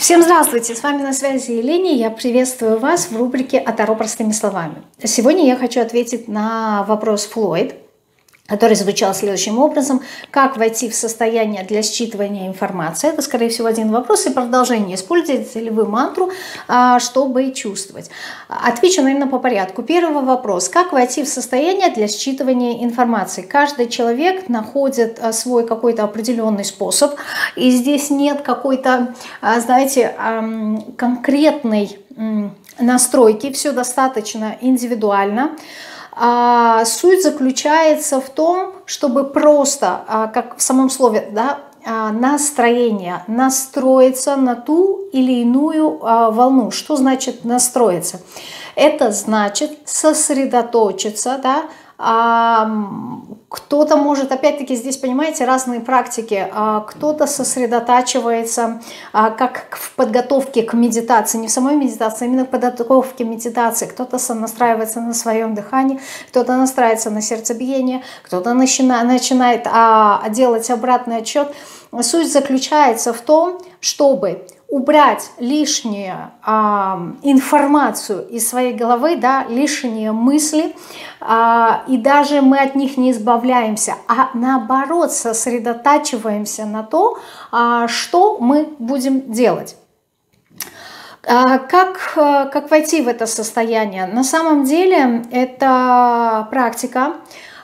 Всем здравствуйте! С вами на связи Елена. Я приветствую вас в рубрике «Атаро простыми словами». Сегодня я хочу ответить на вопрос Флойд – который звучал следующим образом. Как войти в состояние для считывания информации? Это, скорее всего, один вопрос и продолжение. Используете ли вы мантру, а, чтобы чувствовать? Отвечу, наверное, по порядку. Первый вопрос. Как войти в состояние для считывания информации? Каждый человек находит а, свой какой-то определенный способ, и здесь нет какой-то, а, знаете, конкретной настройки, все достаточно индивидуально. А, суть заключается в том, чтобы просто, а, как в самом слове, да, а, настроение, настроиться на ту или иную а, волну. Что значит настроиться? Это значит сосредоточиться, да, кто-то может, опять-таки, здесь, понимаете, разные практики. А, кто-то сосредотачивается а, как в подготовке к медитации, не в самой медитации, а именно в подготовке к медитации. Кто-то настраивается на своем дыхании, кто-то настраивается на сердцебиение, кто-то начинает, начинает делать обратный отчет. Суть заключается в том, чтобы убрать лишнюю а, информацию из своей головы, да, лишние мысли, а, и даже мы от них не избавляемся, а наоборот сосредотачиваемся на то, а, что мы будем делать. Как, как войти в это состояние? На самом деле это практика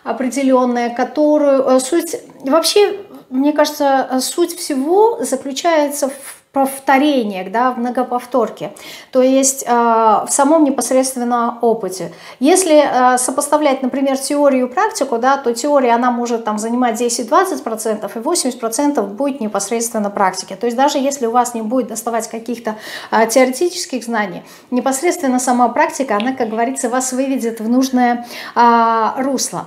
определенная, которую э, суть вообще, мне кажется, суть всего заключается в повторениях, да, в многоповторке, то есть э, в самом непосредственном опыте. Если э, сопоставлять, например, теорию и практику, да, то теория, она может там занимать 10-20% и 80% будет непосредственно практики. То есть даже если у вас не будет доставать каких-то э, теоретических знаний, непосредственно сама практика, она, как говорится, вас выведет в нужное э, русло.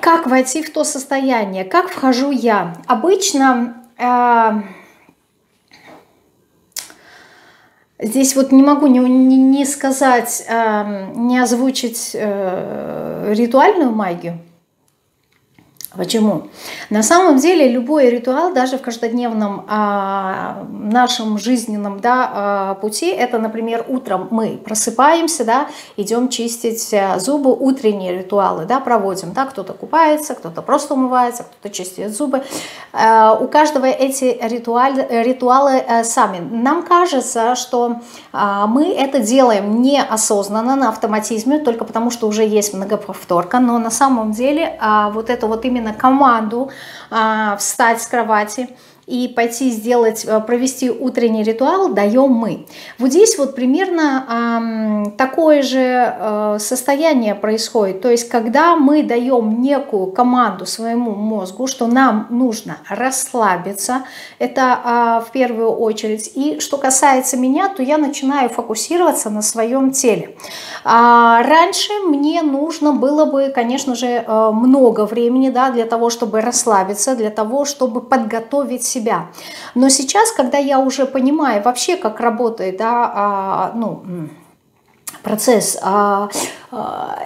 Как войти в то состояние? Как вхожу я? Обычно... Э, Здесь вот не могу не, не, не сказать, э, не озвучить э, ритуальную магию, Почему? На самом деле любой ритуал, даже в каждодневном а, нашем жизненном да, а, пути, это, например, утром мы просыпаемся, да, идем чистить э, зубы, утренние ритуалы да, проводим. Да, кто-то купается, кто-то просто умывается, кто-то чистит зубы. А, у каждого эти ритуаль, ритуалы а, сами. Нам кажется, что а, мы это делаем неосознанно, на автоматизме, только потому что уже есть многоповторка, но на самом деле а, вот это вот именно команду а, встать с кровати, и пойти сделать, э, провести утренний ритуал даем мы. Вот здесь вот примерно э, такое же э, состояние происходит. То есть, когда мы даем некую команду своему мозгу, что нам нужно расслабиться, это э, в первую очередь. И что касается меня, то я начинаю фокусироваться на своем теле. А раньше мне нужно было бы, конечно же, э, много времени да, для того, чтобы расслабиться, для того, чтобы подготовить себя. Но сейчас, когда я уже понимаю вообще, как работает, да, а, ну, процесс а,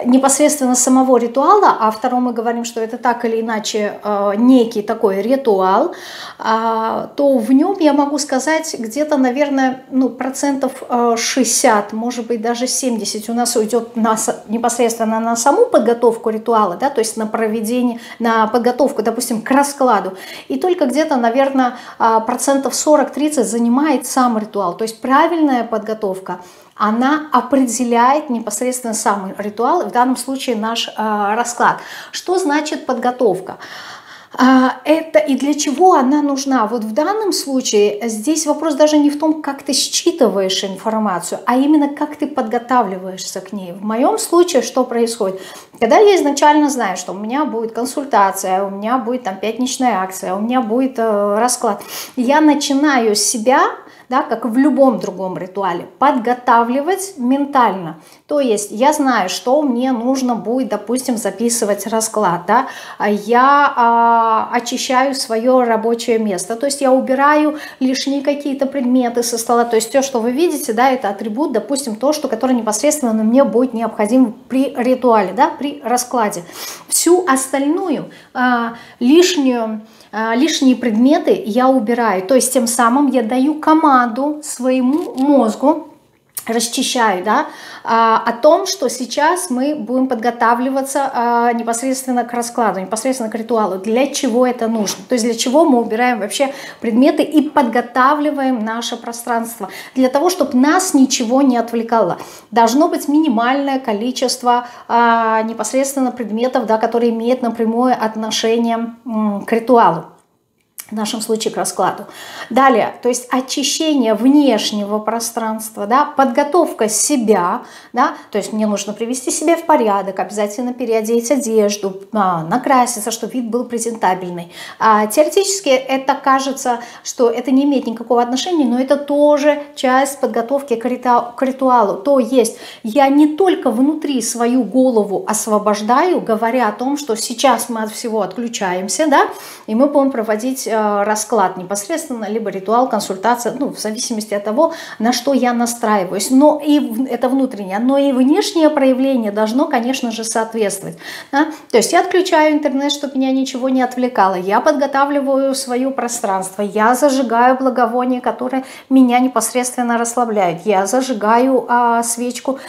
непосредственно самого ритуала, а втором мы говорим, что это так или иначе а, некий такой ритуал, а, то в нем я могу сказать где-то, наверное, ну, процентов 60, может быть даже 70 у нас уйдет на, непосредственно на саму подготовку ритуала, да, то есть на проведение, на подготовку, допустим, к раскладу. И только где-то, наверное, процентов 40-30 занимает сам ритуал, то есть правильная подготовка – она определяет непосредственно сам ритуал, в данном случае наш э, расклад. Что значит подготовка? А, это и для чего она нужна. Вот в данном случае здесь вопрос даже не в том, как ты считываешь информацию, а именно как ты подготавливаешься к ней. В моем случае что происходит? Когда я изначально знаю, что у меня будет консультация, у меня будет там пятничная акция, у меня будет э, расклад, я начинаю себя да, как в любом другом ритуале, подготавливать ментально. То есть я знаю, что мне нужно будет, допустим, записывать расклад, да, я а, очищаю свое рабочее место, то есть я убираю лишние какие-то предметы со стола, то есть то, что вы видите, да, это атрибут, допустим, то, что, которое непосредственно мне будет необходимо при ритуале, да, при раскладе. Всю остальную а, лишнюю а, лишние предметы я убираю. То есть тем самым я даю команду своему мозгу, расчищаю, да, а, о том, что сейчас мы будем подготавливаться а, непосредственно к раскладу, непосредственно к ритуалу. Для чего это нужно? То есть для чего мы убираем вообще предметы и подготавливаем наше пространство? Для того, чтобы нас ничего не отвлекало. Должно быть минимальное количество а, непосредственно предметов, да, которые имеют напрямую отношение к ритуалу в нашем случае к раскладу. Далее, то есть очищение внешнего пространства, да, подготовка себя, да, то есть мне нужно привести себя в порядок, обязательно переодеть одежду, а, накраситься, чтобы вид был презентабельный. А, теоретически это кажется, что это не имеет никакого отношения, но это тоже часть подготовки к, рита, к ритуалу. То есть я не только внутри свою голову освобождаю, говоря о том, что сейчас мы от всего отключаемся, да, и мы будем проводить а, расклад непосредственно, либо ритуал, консультация, ну, в зависимости от того, на что я настраиваюсь. Но и это внутреннее, но и внешнее проявление должно, конечно же, соответствовать. Да? То есть я отключаю интернет, чтобы меня ничего не отвлекало, я подготавливаю свое пространство, я зажигаю благовоние, которое меня непосредственно расслабляет, я зажигаю а, свечку,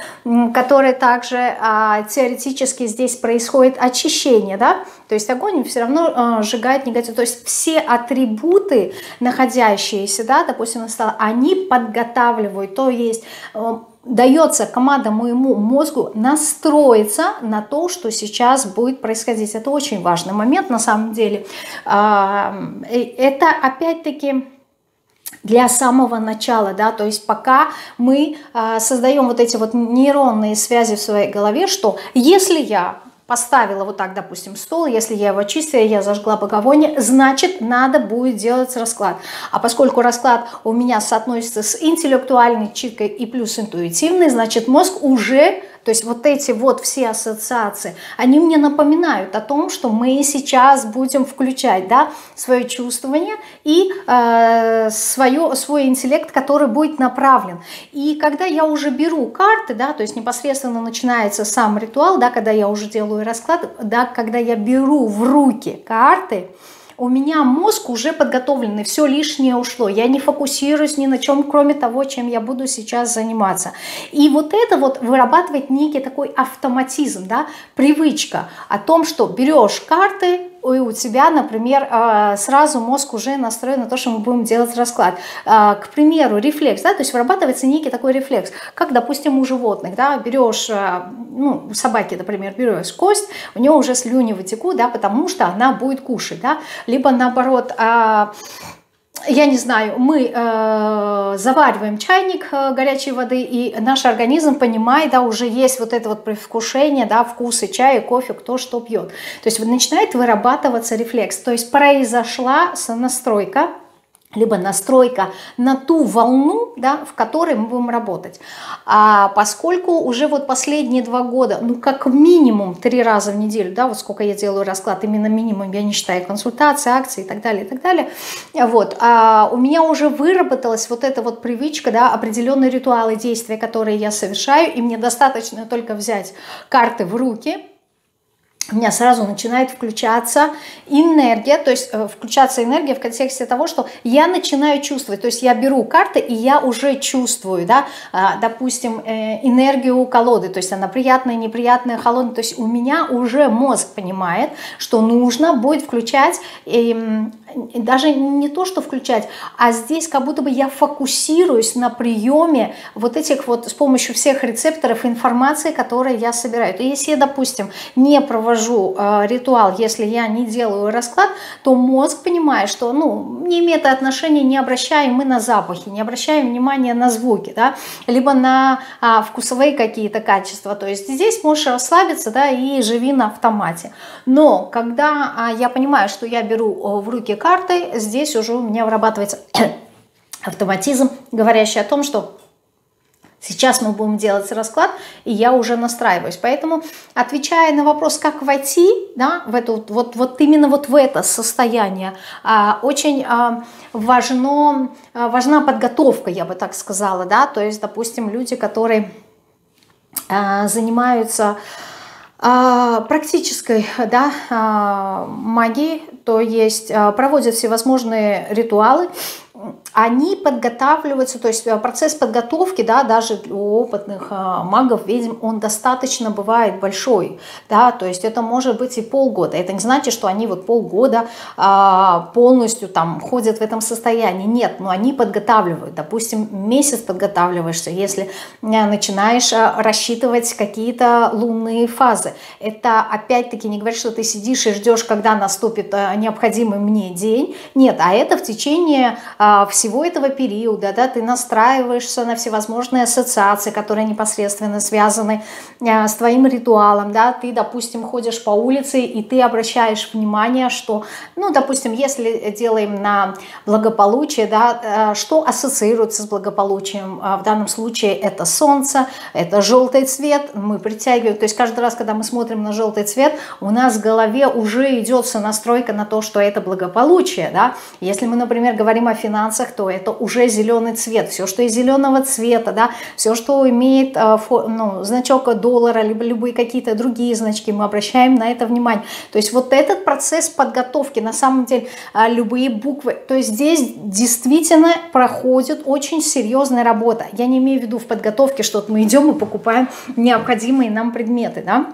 которая также а, теоретически здесь происходит очищение, да, то есть огонь все равно э, сжигает негатив. То есть все атрибуты, находящиеся, да, допустим, на они подготавливают, то есть э, дается команда моему мозгу настроиться на то, что сейчас будет происходить. Это очень важный момент на самом деле. Э, это опять-таки для самого начала, да, то есть пока мы создаем вот эти вот нейронные связи в своей голове, что если я поставила вот так, допустим, стол, если я его чистила, я зажгла боговоние, значит, надо будет делать расклад. А поскольку расклад у меня соотносится с интеллектуальной читкой и плюс интуитивной, значит, мозг уже то есть вот эти вот все ассоциации, они мне напоминают о том, что мы сейчас будем включать да, свое чувствование и э, свое, свой интеллект, который будет направлен. И когда я уже беру карты, да, то есть непосредственно начинается сам ритуал, да, когда я уже делаю расклад, да, когда я беру в руки карты, у меня мозг уже подготовленный, все лишнее ушло, я не фокусируюсь ни на чем, кроме того, чем я буду сейчас заниматься. И вот это вот вырабатывает некий такой автоматизм, да, привычка о том, что берешь карты, и у тебя, например, а, сразу мозг уже настроен на то, что мы будем делать расклад. А, к примеру, рефлекс, да, то есть вырабатывается некий такой рефлекс, как, допустим, у животных, да, берешь, а, ну, у собаки, например, берешь кость, у нее уже слюни вытекут, да, потому что она будет кушать, да, либо наоборот, я не знаю, мы э, завариваем чайник э, горячей воды, и наш организм понимает, да, уже есть вот это вот предвкушение, да, вкусы чая, кофе, кто что пьет. То есть начинает вырабатываться рефлекс. То есть произошла настройка либо настройка на ту волну, да, в которой мы будем работать. А поскольку уже вот последние два года, ну как минимум три раза в неделю, да, вот сколько я делаю расклад, именно минимум, я не считаю консультации, акции и так далее, и так далее, вот, а у меня уже выработалась вот эта вот привычка, да, определенные ритуалы действия, которые я совершаю, и мне достаточно только взять карты в руки, у меня сразу начинает включаться энергия, то есть э, включаться энергия в контексте того, что я начинаю чувствовать, то есть я беру карты и я уже чувствую, да, а, допустим, э, энергию колоды, то есть она приятная, неприятная, холодная, то есть у меня уже мозг понимает, что нужно будет включать эм, даже не то, что включать, а здесь как будто бы я фокусируюсь на приеме вот этих вот с помощью всех рецепторов информации, которые я собираю. То если я, допустим, не провожу э, ритуал, если я не делаю расклад, то мозг понимает, что ну, не имеет отношения, не обращаем мы на запахи, не обращаем внимания на звуки, да, либо на э, вкусовые какие-то качества. То есть здесь можешь расслабиться да, и живи на автомате. Но когда э, я понимаю, что я беру э, в руки картой, здесь уже у меня вырабатывается автоматизм, говорящий о том, что Сейчас мы будем делать расклад, и я уже настраиваюсь. Поэтому, отвечая на вопрос, как войти да, в эту, вот, вот именно вот в это состояние, а, очень а, важно, а, важна подготовка, я бы так сказала. Да? То есть, допустим, люди, которые занимаются практической да, а, магии, то есть а, проводят всевозможные ритуалы, они подготавливаются, то есть э, процесс подготовки, да, даже у опытных а, магов, ведьм, он достаточно бывает большой, да, то есть это может быть и полгода. Это не значит, что они вот полгода а, полностью там ходят в этом состоянии. Нет, но они подготавливают. Допустим, месяц подготавливаешься, если э, начинаешь э, рассчитывать какие-то лунные фазы. Это опять-таки не говорит, что ты сидишь и ждешь, когда наступит необходимый мне день. Нет, а это в течение всего этого периода, да, ты настраиваешься на всевозможные ассоциации, которые непосредственно связаны а, с твоим ритуалом, да, ты, допустим, ходишь по улице и ты обращаешь внимание, что, ну, допустим, если делаем на благополучие, да, а, что ассоциируется с благополучием, в данном случае это солнце, это желтый цвет, мы притягиваем, то есть каждый раз, когда мы смотрим на желтый цвет, у нас в голове уже идет настройка на то, что это благополучие, да, если мы, например, говорим о финансах, финансах, то это уже зеленый цвет. Все, что из зеленого цвета, да, все, что имеет э, ну, значок доллара, либо любые какие-то другие значки, мы обращаем на это внимание. То есть вот этот процесс подготовки, на самом деле, э, любые буквы, то есть здесь действительно проходит очень серьезная работа. Я не имею в виду в подготовке, что мы идем и покупаем необходимые нам предметы, да,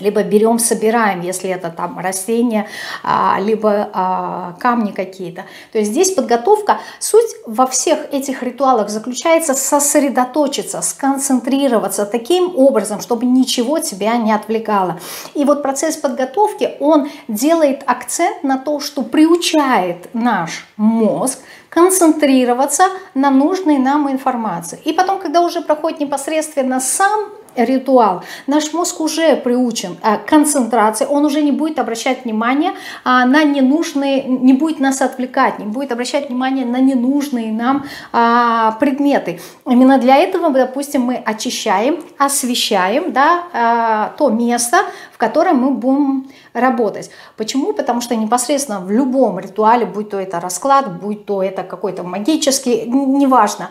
либо берем, собираем, если это там растения, а, либо а, камни какие-то. То есть здесь подготовка, суть во всех этих ритуалах заключается сосредоточиться, сконцентрироваться таким образом, чтобы ничего тебя не отвлекало. И вот процесс подготовки, он делает акцент на то, что приучает наш мозг концентрироваться на нужной нам информации. И потом, когда уже проходит непосредственно сам ритуал. Наш мозг уже приучен к концентрации, он уже не будет обращать внимание а, на ненужные, не будет нас отвлекать, не будет обращать внимание на ненужные нам а, предметы. Именно для этого, допустим, мы очищаем, освещаем да, а, то место, в котором мы будем работать. Почему? Потому что непосредственно в любом ритуале, будь то это расклад, будь то это какой-то магический, неважно,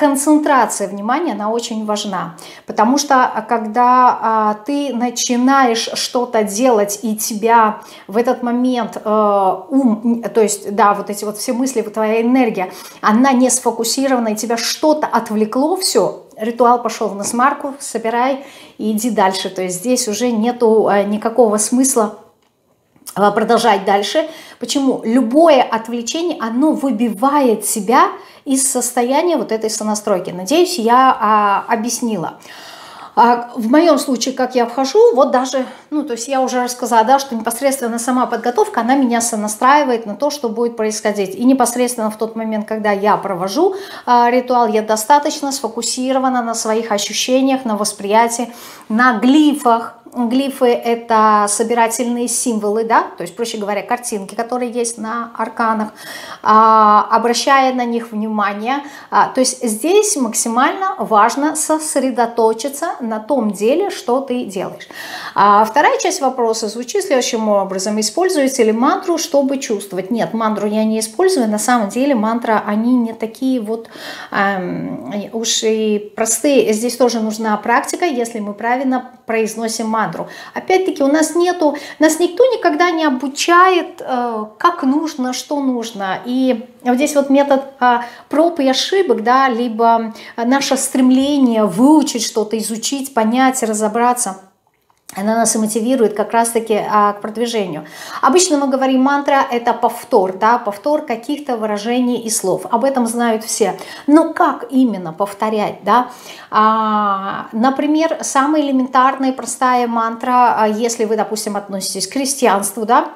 концентрация внимания, она очень важна. Потому что а, когда а, ты начинаешь что-то делать, и тебя в этот момент э, ум, то есть, да, вот эти вот все мысли, вот твоя энергия, она не сфокусирована, и тебя что-то отвлекло, все, ритуал пошел в насмарку, собирай и иди дальше. То есть здесь уже нету э, никакого смысла э, продолжать дальше. Почему? Любое отвлечение, оно выбивает себя из состояния вот этой сонастройки. Надеюсь, я а, объяснила. А в моем случае, как я вхожу, вот даже, ну, то есть я уже рассказала, да, что непосредственно сама подготовка, она меня сонастраивает на то, что будет происходить. И непосредственно в тот момент, когда я провожу а, ритуал, я достаточно сфокусирована на своих ощущениях, на восприятии, на глифах, Глифы – это собирательные символы, да, то есть, проще говоря, картинки, которые есть на арканах, а, обращая на них внимание. А, то есть здесь максимально важно сосредоточиться на том деле, что ты делаешь. А вторая часть вопроса звучит следующим образом. Используете ли мантру, чтобы чувствовать? Нет, мантру я не использую. На самом деле мантра, они не такие вот эм, уж и простые. Здесь тоже нужна практика, если мы правильно произносим мантру. Опять-таки у нас нету, нас никто никогда не обучает, э, как нужно, что нужно. И вот здесь вот метод а, проб и ошибок, да, либо наше стремление выучить что-то, изучить, понять, разобраться – она нас и мотивирует как раз-таки а, к продвижению. Обычно мы говорим, мантра – это повтор, да, повтор каких-то выражений и слов. Об этом знают все. Но как именно повторять, да? А, например, самая элементарная простая мантра, а, если вы, допустим, относитесь к христианству, да,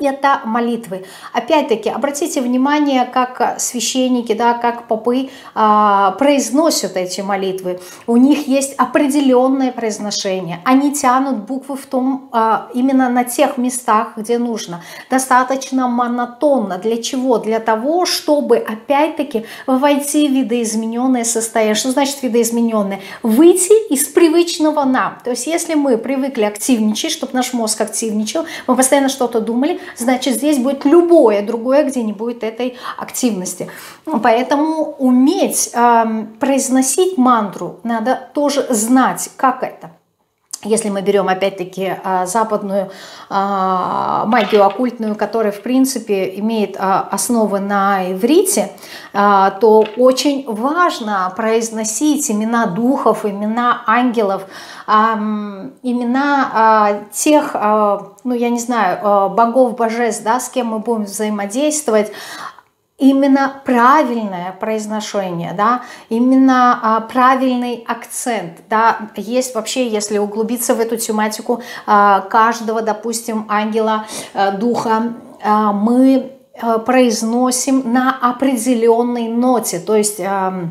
это молитвы. Опять-таки, обратите внимание, как священники, да, как попы а, произносят эти молитвы. У них есть определенное произношение. Они тянут буквы в том, а, именно на тех местах, где нужно. Достаточно монотонно. Для чего? Для того, чтобы опять-таки войти в видоизмененное состояние. Что значит видоизмененное? Выйти из привычного нам. То есть если мы привыкли активничать, чтобы наш мозг активничал, мы постоянно что-то думали, значит здесь будет любое другое, где не будет этой активности. Поэтому уметь э, произносить мантру надо тоже знать, как это. Если мы берем опять-таки а, западную а, магию оккультную, которая в принципе имеет а, основы на иврите, то очень важно произносить имена духов, имена ангелов, имена тех, ну я не знаю, богов, божеств, да, с кем мы будем взаимодействовать, именно правильное произношение, да, именно а, правильный акцент, да, есть вообще, если углубиться в эту тематику а, каждого, допустим, ангела, а, духа, а, мы а, произносим на определенной ноте, то есть а,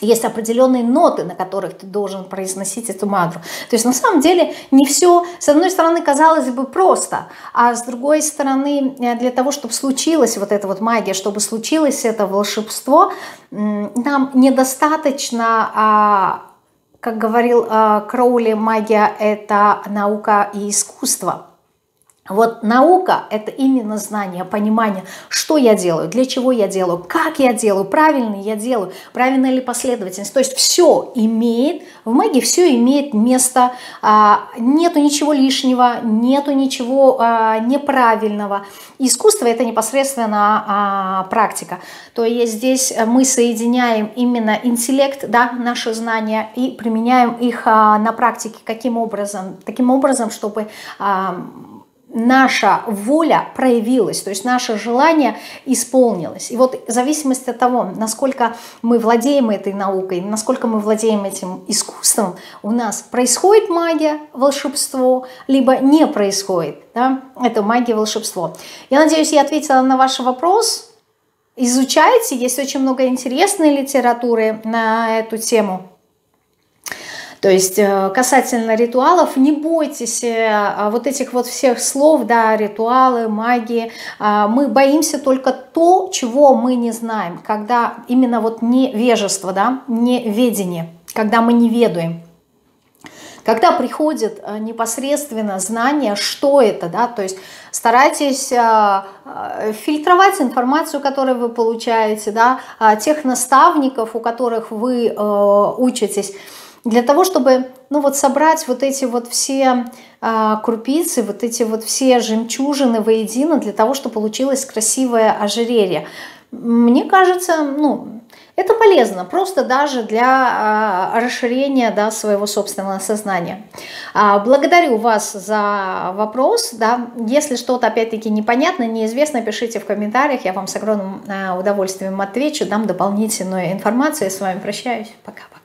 есть определенные ноты, на которых ты должен произносить эту мантру. То есть на самом деле не все, с одной стороны, казалось бы просто, а с другой стороны, э, для того, чтобы случилась вот эта вот магия, чтобы случилось это волшебство, нам недостаточно а, как говорил а, Кроули, магия – это наука и искусство. Вот наука – это именно знание, понимание, что я делаю, для чего я делаю, как я делаю, правильно я делаю, правильная ли последовательность. То есть все имеет, в магии все имеет место, а, нету ничего лишнего, нету ничего а, неправильного. Искусство – это непосредственно а, практика. То есть здесь мы соединяем именно интеллект, да, наши знания и применяем их на практике. Каким образом? Таким образом, чтобы наша воля проявилась, то есть наше желание исполнилось. И вот в зависимости от того, насколько мы владеем этой наукой, насколько мы владеем этим искусством, у нас происходит магия, волшебство, либо не происходит. Да? Это магия, волшебство. Я надеюсь, я ответила на ваш вопрос. Изучайте, есть очень много интересной литературы на эту тему. То есть э, касательно ритуалов, не бойтесь э, вот этих вот всех слов, да, ритуалы, магии. А, мы боимся только то, чего мы не знаем, когда именно вот невежество, да, неведение, когда мы не ведаем. Когда приходит э, непосредственно знание, что это, да, то есть старайтесь фильтровать информацию, которую вы получаете, да, тех наставников, у которых вы учитесь, для того, чтобы ну вот собрать вот эти вот все а, крупицы, вот эти вот все жемчужины воедино, для того, чтобы получилось красивое ожерелье. Мне кажется, ну, это полезно, просто даже для а, расширения да, своего собственного сознания. А, благодарю вас за вопрос. Да. Если что-то опять-таки непонятно, неизвестно, пишите в комментариях, я вам с огромным а, удовольствием отвечу, дам дополнительную информацию. Я с вами прощаюсь. Пока-пока.